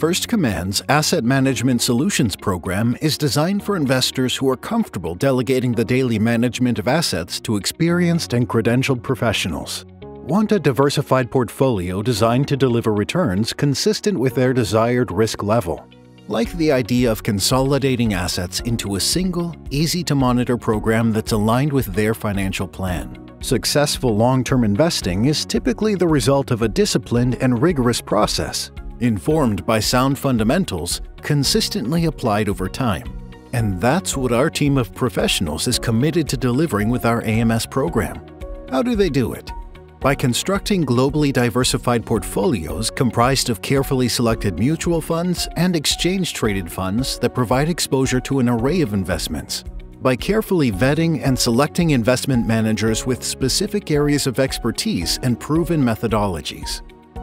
First Command's Asset Management Solutions program is designed for investors who are comfortable delegating the daily management of assets to experienced and credentialed professionals. Want a diversified portfolio designed to deliver returns consistent with their desired risk level? Like the idea of consolidating assets into a single, easy to monitor program that's aligned with their financial plan. Successful long term investing is typically the result of a disciplined and rigorous process informed by sound fundamentals, consistently applied over time. And that's what our team of professionals is committed to delivering with our AMS program. How do they do it? By constructing globally diversified portfolios comprised of carefully selected mutual funds and exchange-traded funds that provide exposure to an array of investments. By carefully vetting and selecting investment managers with specific areas of expertise and proven methodologies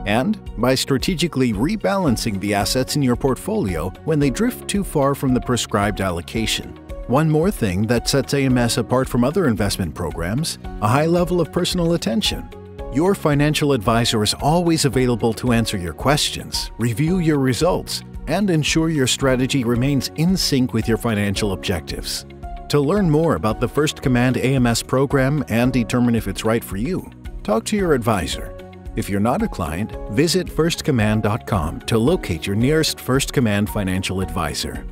and by strategically rebalancing the assets in your portfolio when they drift too far from the prescribed allocation. One more thing that sets AMS apart from other investment programs a high level of personal attention. Your financial advisor is always available to answer your questions, review your results, and ensure your strategy remains in sync with your financial objectives. To learn more about the First Command AMS program and determine if it's right for you, talk to your advisor. If you're not a client, visit firstcommand.com to locate your nearest First Command financial advisor.